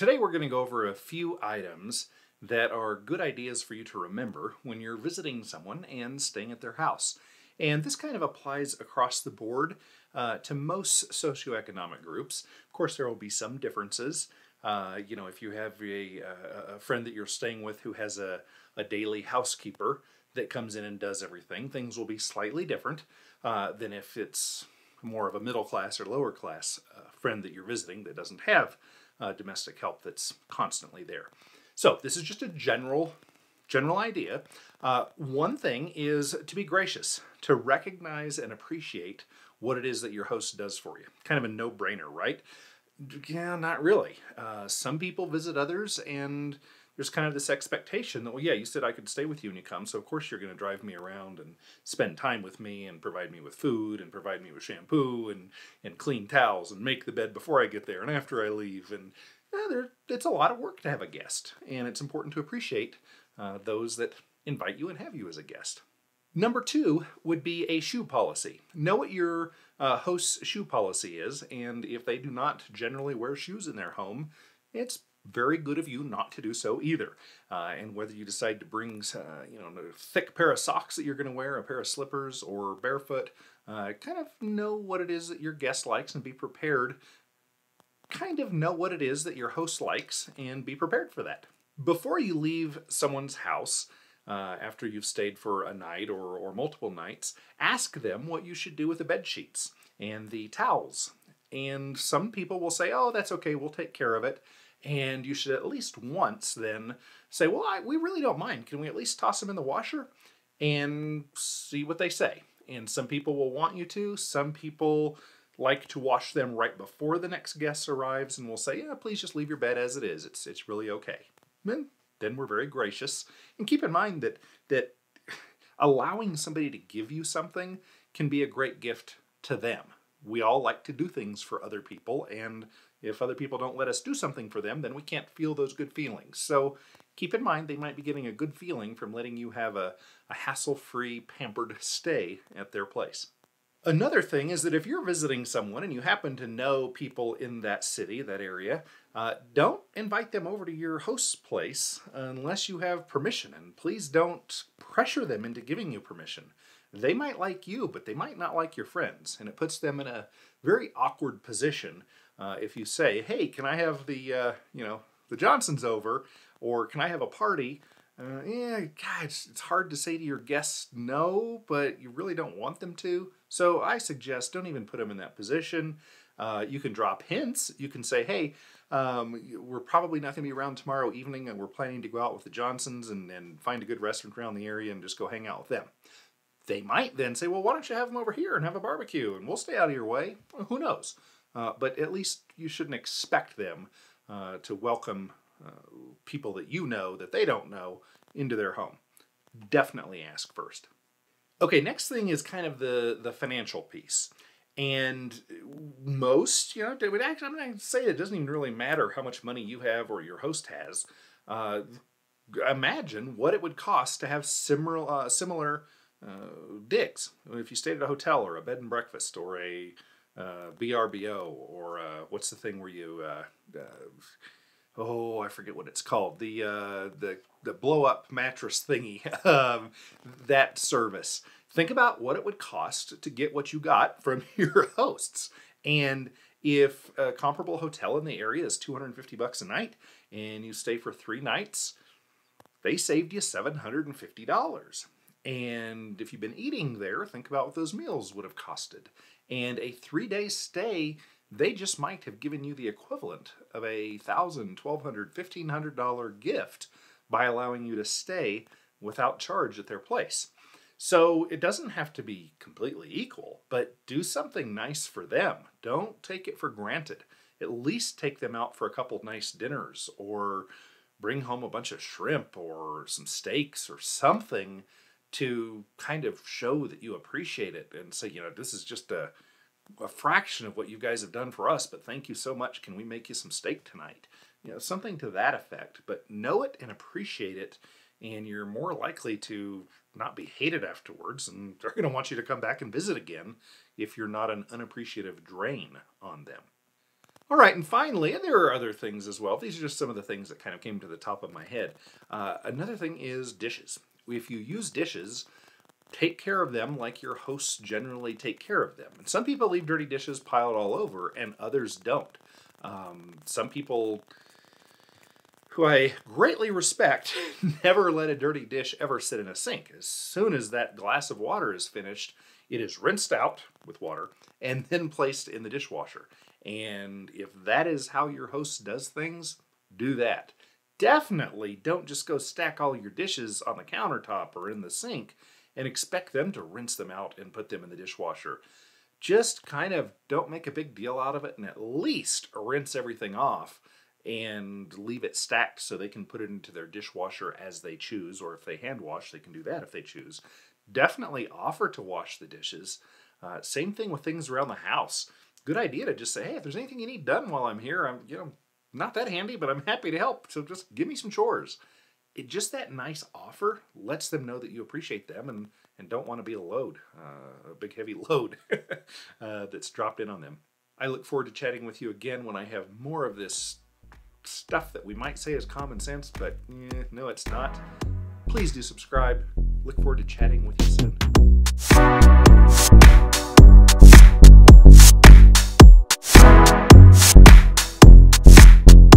Today we're going to go over a few items that are good ideas for you to remember when you're visiting someone and staying at their house. And this kind of applies across the board uh, to most socioeconomic groups. Of course, there will be some differences. Uh, you know, if you have a, a, friend that you're staying with who has a, a daily housekeeper that comes in and does everything, things will be slightly different uh, than if it's more of a middle class or lower class uh, friend that you're visiting that doesn't have uh, domestic help that's constantly there. So this is just a general general idea. Uh, one thing is to be gracious, to recognize and appreciate what it is that your host does for you. Kind of a no-brainer, right? Yeah, not really. Uh, some people visit others and there's kind of this expectation that, well, yeah, you said I could stay with you when you come, so of course you're going to drive me around and spend time with me and provide me with food and provide me with shampoo and, and clean towels and make the bed before I get there and after I leave. And yeah, there, it's a lot of work to have a guest, and it's important to appreciate uh, those that invite you and have you as a guest. Number two would be a shoe policy. Know what your uh, host's shoe policy is, and if they do not generally wear shoes in their home, it's very good of you not to do so either. Uh, and whether you decide to bring, uh, you know, a thick pair of socks that you're going to wear, a pair of slippers, or barefoot, uh, kind of know what it is that your guest likes and be prepared. Kind of know what it is that your host likes and be prepared for that. Before you leave someone's house, uh, after you've stayed for a night or, or multiple nights, ask them what you should do with the bed sheets and the towels. And some people will say, oh, that's okay, we'll take care of it. And you should at least once then say, well, I, we really don't mind. Can we at least toss them in the washer and see what they say? And some people will want you to. Some people like to wash them right before the next guest arrives and will say, yeah, please just leave your bed as it is. It's, it's really okay. Then, then we're very gracious. And keep in mind that, that allowing somebody to give you something can be a great gift to them. We all like to do things for other people, and if other people don't let us do something for them, then we can't feel those good feelings. So keep in mind they might be getting a good feeling from letting you have a, a hassle free, pampered stay at their place. Another thing is that if you're visiting someone and you happen to know people in that city, that area, uh, don't invite them over to your host's place unless you have permission. And please don't pressure them into giving you permission. They might like you, but they might not like your friends. And it puts them in a very awkward position uh, if you say, "Hey, can I have the uh, you know the Johnsons over?" or "Can I have a party?" Uh, yeah, God, it's, it's hard to say to your guests no, but you really don't want them to. So I suggest don't even put them in that position. Uh, you can drop hints. You can say, "Hey, um, we're probably not going to be around tomorrow evening, and we're planning to go out with the Johnsons and, and find a good restaurant around the area and just go hang out with them." They might then say, "Well, why don't you have them over here and have a barbecue, and we'll stay out of your way." Well, who knows? Uh, but at least you shouldn't expect them uh, to welcome uh, people that you know that they don't know into their home. Definitely ask first. Okay, next thing is kind of the the financial piece. And most, you know, actually, I'm going to say it doesn't even really matter how much money you have or your host has. Uh, imagine what it would cost to have similar uh, similar uh, digs. If you stayed at a hotel or a bed and breakfast or a uh, VRBO or uh, what's the thing where you uh, uh, oh I forget what it's called the the the blow up mattress thingy um, that service. Think about what it would cost to get what you got from your hosts, and if a comparable hotel in the area is 250 bucks a night and you stay for three nights, they saved you $750. And if you've been eating there, think about what those meals would have costed. And a three day stay, they just might have given you the equivalent of a thousand, twelve hundred, fifteen hundred dollar gift by allowing you to stay without charge at their place. So it doesn't have to be completely equal, but do something nice for them. Don't take it for granted. At least take them out for a couple nice dinners or bring home a bunch of shrimp or some steaks or something to kind of show that you appreciate it and say, you know, this is just a, a fraction of what you guys have done for us, but thank you so much. Can we make you some steak tonight? You know, something to that effect. But know it and appreciate it, and you're more likely to not be hated afterwards, and they're going to want you to come back and visit again if you're not an unappreciative drain on them. All right, and finally, and there are other things as well. These are just some of the things that kind of came to the top of my head. Uh, another thing is dishes. If you use dishes, take care of them like your hosts generally take care of them. And some people leave dirty dishes piled all over, and others don't. Um, some people who I greatly respect never let a dirty dish ever sit in a sink. As soon as that glass of water is finished, it is rinsed out with water and then placed in the dishwasher. And if that is how your host does things, do that. Definitely don't just go stack all your dishes on the countertop or in the sink and expect them to rinse them out and put them in the dishwasher. Just kind of don't make a big deal out of it and at least rinse everything off and leave it stacked so they can put it into their dishwasher as they choose, or if they hand wash, they can do that if they choose. Definitely offer to wash the dishes. Uh, same thing with things around the house good idea to just say, hey, if there's anything you need done while I'm here, I'm you know not that handy, but I'm happy to help. So just give me some chores. It just that nice offer lets them know that you appreciate them and and don't want to be a load, uh, a big heavy load uh, that's dropped in on them. I look forward to chatting with you again when I have more of this stuff that we might say is common sense, but eh, no, it's not. Please do subscribe. Look forward to chatting with you soon.